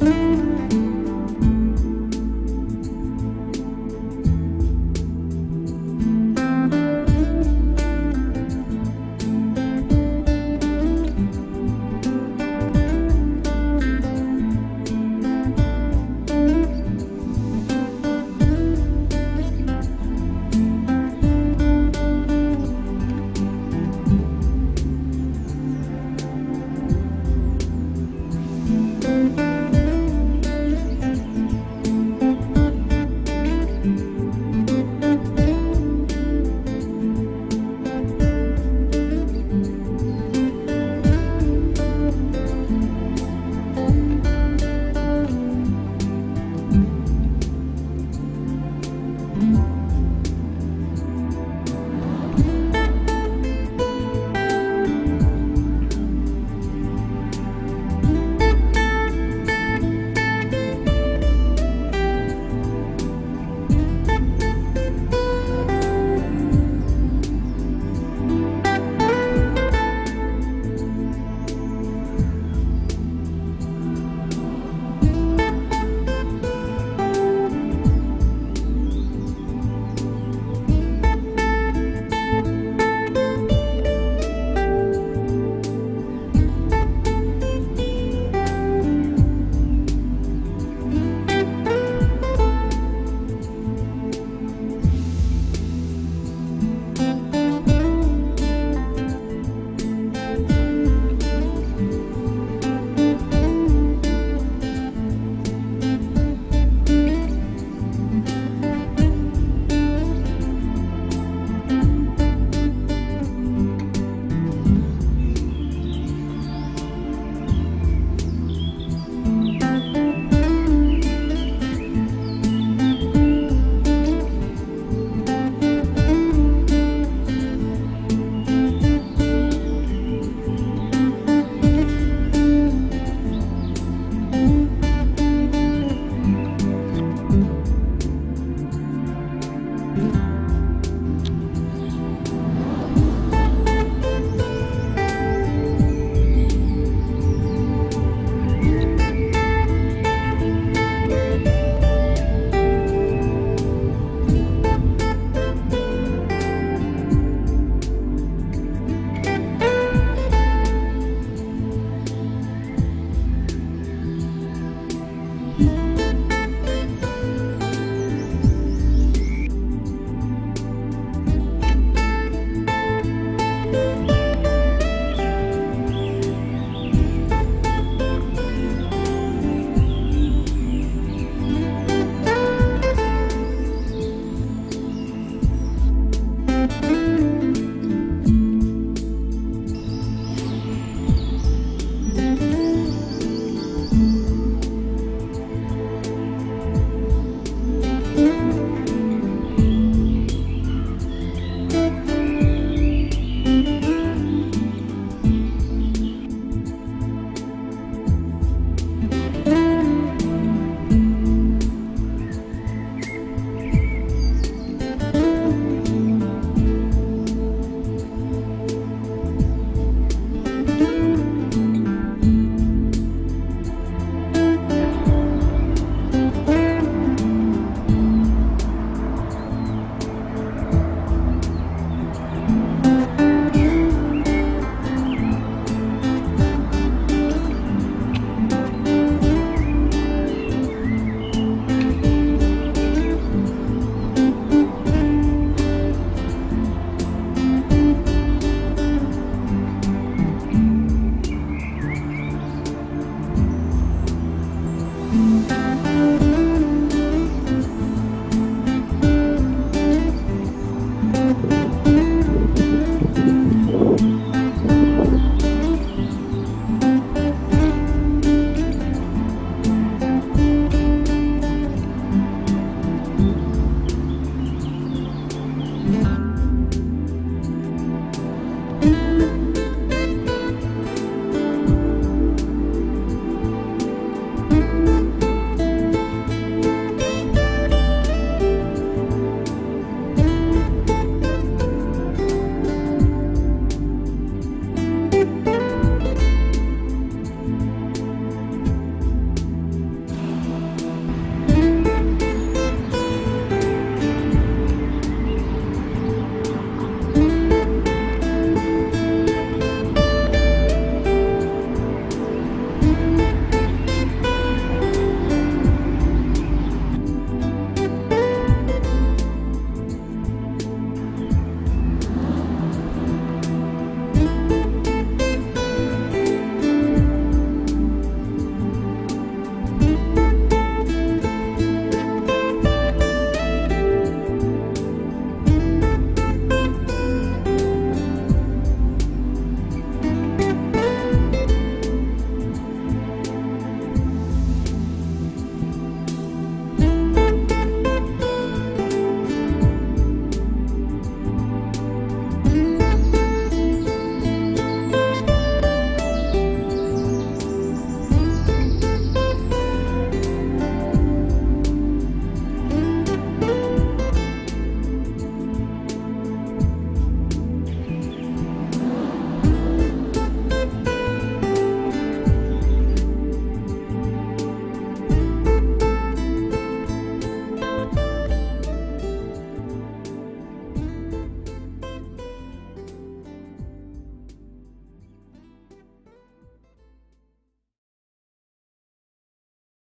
Música Música